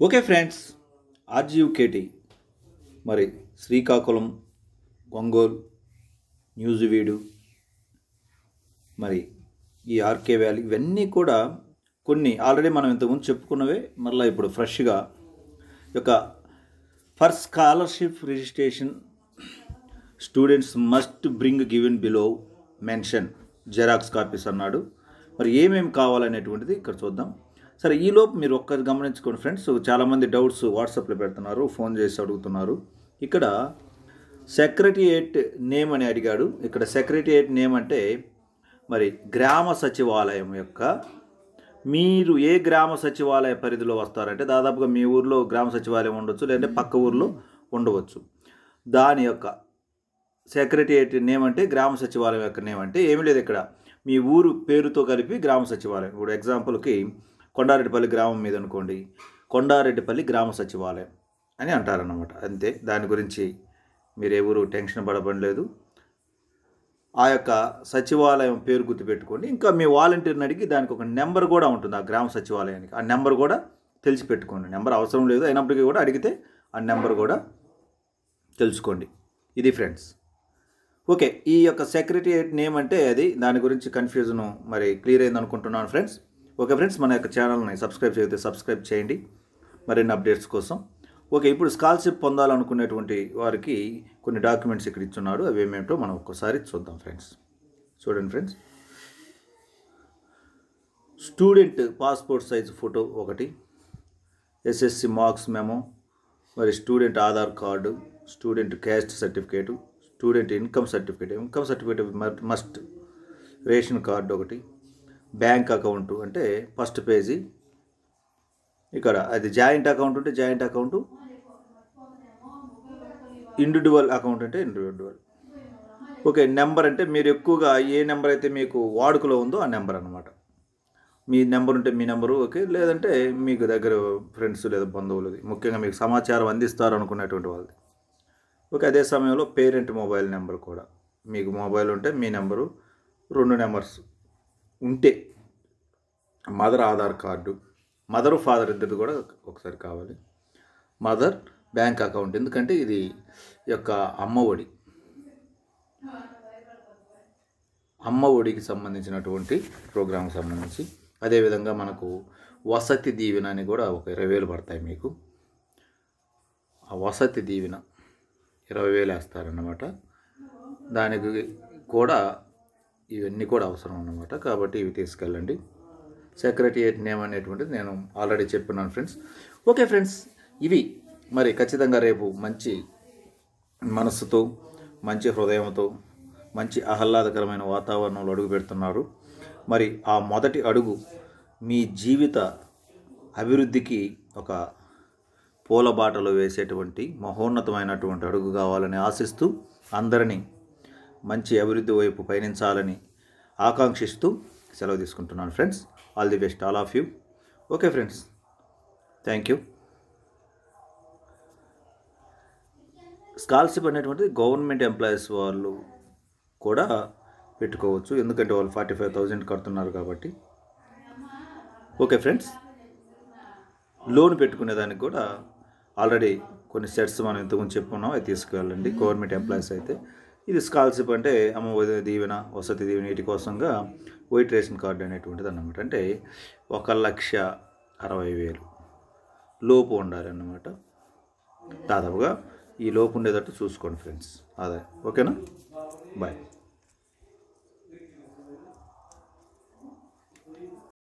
Okay friends ఆర్జీయుకేటి మరి శ్రీకాకుళం ఒంగోలు న్యూజివీడు మరి ఈ ఆర్కే వ్యాలీ ఇవన్నీ కూడా కొన్ని ఆల్రెడీ మనం ఇంతకుముందు చెప్పుకున్నవే మరలా ఇప్పుడు ఫ్రెష్గా యొక్క for scholarship registration students must bring given below mention xerox copies అన్నాడు. మరి ఏమేమి కావాలనేటువంటిది ఇక్కడ చూద్దాం. సరే ఈలోపు మీరు ఒక్కరు గమనించుకోండి ఫ్రెండ్స్. చాలామంది డౌట్స్ వాట్సాప్లో పెడుతున్నారు ఫోన్ చేసి అడుగుతున్నారు. ఇక్కడ సెక్రటరియేట్ నేమ్ అని అడిగాడు. ఇక్కడ సెక్రటరియేట్ నేమ్ అంటే మరి గ్రామ సచివాలయం యొక్క మీరు ఏ గ్రామ సచివాలయ పరిధిలో వస్తారంటే దాదాపుగా మీ ఊర్లో గ్రామ సచివాలయం ఉండొచ్చు లేదంటే పక్క ఊర్లో ఉండవచ్చు. దాని యొక్క సెక్రటరియేట్ నేమ్ అంటే గ్రామ సచివాలయం యొక్క నేమ్ అంటే ఏమీ లేదు ఇక్కడ. మీ ఊరు పేరుతో కలిపి గ్రామ సచివాలయం. ఇప్పుడు ఎగ్జాంపుల్కి కొండారెడ్డిపల్లి గ్రామం మీద అనుకోండి కొండారెడ్డిపల్లి గ్రామ సచివాలయం అని అంటారన్నమాట. అంతే దాని గురించి మీరు ఎవరు టెన్షన్ పడబడలేదు. ఆ యొక్క సచివాలయం పేరు గుర్తుపెట్టుకోండి. ఇంకా మీ వాలంటీర్ని అడిగి దానికి ఒక నెంబర్ కూడా ఉంటుంది ఆ గ్రామ సచివాలయానికి. ఆ నెంబర్ కూడా తెలిసిపెట్టుకోండి. నెంబర్ అవసరం లేదు అయినప్పటికీ కూడా అడిగితే ఆ నెంబర్ కూడా తెలుసుకోండి. ఇది ఫ్రెండ్స్. ఓకే ఈ యొక్క సెక్రటరియట్ నేమ్ అంటే అది దాని గురించి కన్ఫ్యూజన్ మరి క్లియర్ అయింది అనుకుంటున్నాను ఫ్రెండ్స్. ఓకే ఫ్రెండ్స్ మన యొక్క ఛానల్ని సబ్స్క్రైబ్ చేస్తే సబ్స్క్రైబ్ చేయండి. మరిన్ని అప్డేట్స్ కోసం. ఓకే ఇప్పుడు స్కాలర్షిప్ పొందాలనుకునేటువంటి వారికి కొన్ని డాక్యుమెంట్స్ ఇక్కడ ఇచ్చున్నాడు. అవి ఏమేమిటో మనం ఒక్కసారి చూద్దాం ఫ్రెండ్స్. చూడండి friends. Student passport size photo ఒకటి. SSC marks memo. మరి student Aadhaar card. Student caste certificate. Student income certificate. Income certificate must. Ration card ఒకటి. బ్యాంక్ అకౌంట్ అంటే ఫస్ట్ పేజీ. ఇక్కడ అది జాయింట్ అకౌంట్ ఉంటే జాయింట్ అకౌంట్. ఇండివిజువల్ అకౌంట్ అంటే individual okay number అంటే మీరు ఎక్కువగా ఏ నెంబర్ అయితే మీకు వాడుకలో ఉందో ఆ నెంబర్ అనమాట మీ నెంబర్ ఉంటే మీ నెంబరు ఓకే లేదంటే మీకు దగ్గర ఫ్రెండ్స్ లేదా బంధువులది. ముఖ్యంగా మీకు సమాచారం అందిస్తారు అనుకున్నటువంటి వాళ్ళది. ఓకే అదే సమయంలో పేరెంట్ మొబైల్ నెంబర్ కూడా. మీకు మొబైల్ ఉంటే మీ నెంబరు రెండు నెంబర్స్ ఉంటే mother Aadhaar card mother father ఇద్దరిది కూడా ఒకసారి కావాలి. మదర్ బ్యాంక్ అకౌంట్ ఎందుకంటే ఇది యొక్క అమ్మ ఒడి. అమ్మ ఒడికి సంబంధించినటువంటి ప్రోగ్రాంకి సంబంధించి అదేవిధంగా మనకు వసతి దీవెన అని కూడా ఒక ఇరవై వేలు పడతాయి మీకు. ఆ వసతి దీవెన ఇరవై వేలు వేస్తారన్నమాట. దానికి కూడా ఇవన్నీ కూడా అవసరం అన్నమాట. కాబట్టి ఇవి తీసుకెళ్ళండి. సెక్రటరియట్ నేమ్ అనేటువంటిది నేను ఆల్రెడీ చెప్పినాను ఫ్రెండ్స్ ఓకే ఫ్రెండ్స్ ఇవి మరి ఖచ్చితంగా రేపు మంచి మనస్సుతో మంచి హృదయంతో మంచి ఆహ్లాదకరమైన వాతావరణంలో అడుగు పెడుతున్నారు. మరి ఆ మొదటి అడుగు మీ జీవిత అభివృద్ధికి ఒక పూలబాటలో వేసేటువంటి మహోన్నతమైనటువంటి అడుగు కావాలని ఆశిస్తూ అందరినీ మంచి అభివృద్ధి వైపు పయనించాలని ఆకాంక్షిస్తూ సెలవు తీసుకుంటున్నాను friends. All the best all of you okay friends thank you scholarship అనేటువంటిది గవర్నమెంట్ ఎంప్లాయీస్ వాళ్ళు కూడా పెట్టుకోవచ్చు. ఎందుకంటే వాళ్ళు ఫార్టీ ఫైవ్ థౌజండ్ కడుతున్నారు కాబట్టి. ఓకే ఫ్రెండ్స్ లోన్ పెట్టుకునేదానికి కూడా ఆల్రెడీ కొన్ని సెట్స్ మనం ఇంతకుముందు చెప్పుకున్నాం. అవి తీసుకువెళ్ళండి. గవర్నమెంట్ ఎంప్లాయీస్ అయితే ఇది స్కాలర్షిప్ అంటే అమ్మ దీవెన వసతి దీవెన వీటి కోసంగా వైట్ రేషన్ కార్డు అనేటువంటిది అన్నమాట. అంటే ఒక లక్ష అరవై వేలు లోపు ఉండాలి అన్నమాట దాదాపుగా ఈ లోపు ఉండేటట్టు చూసుకోండి ఫ్రెండ్స్. అదే ఓకేనా? బాయ్.